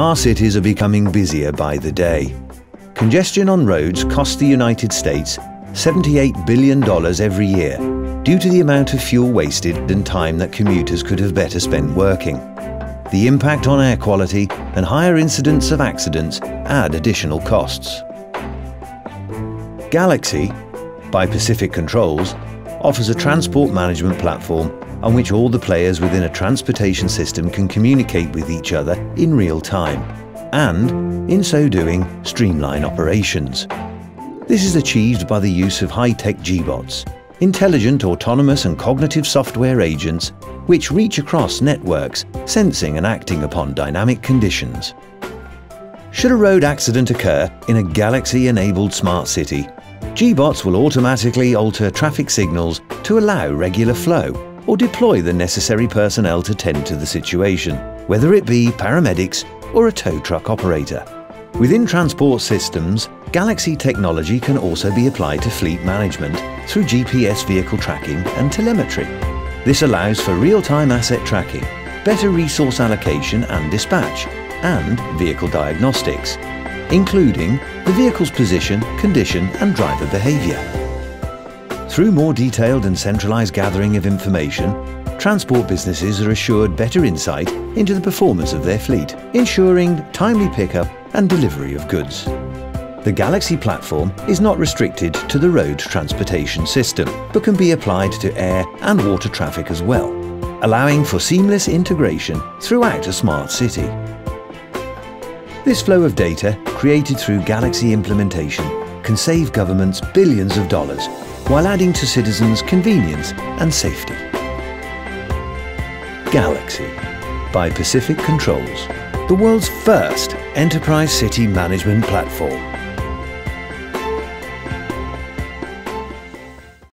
Our cities are becoming busier by the day. Congestion on roads costs the United States $78 billion every year due to the amount of fuel wasted and time that commuters could have better spent working. The impact on air quality and higher incidence of accidents add additional costs. Galaxy, by Pacific Controls, offers a transport management platform on which all the players within a transportation system can communicate with each other in real time and, in so doing, streamline operations. This is achieved by the use of high-tech G-bots, intelligent autonomous and cognitive software agents which reach across networks, sensing and acting upon dynamic conditions. Should a road accident occur in a Galaxy-enabled smart city, G-bots will automatically alter traffic signals to allow regular flow or deploy the necessary personnel to tend to the situation, whether it be paramedics or a tow truck operator. Within transport systems, Galaxy technology can also be applied to fleet management through GPS vehicle tracking and telemetry. This allows for real-time asset tracking, better resource allocation and dispatch, and vehicle diagnostics, including the vehicle's position, condition and driver behaviour. Through more detailed and centralised gathering of information, transport businesses are assured better insight into the performance of their fleet, ensuring timely pickup and delivery of goods. The Galaxy platform is not restricted to the road transportation system, but can be applied to air and water traffic as well, allowing for seamless integration throughout a smart city. This flow of data, created through Galaxy implementation, can save governments billions of dollars while adding to citizens' convenience and safety. Galaxy by Pacific Controls, the world's first enterprise city management platform.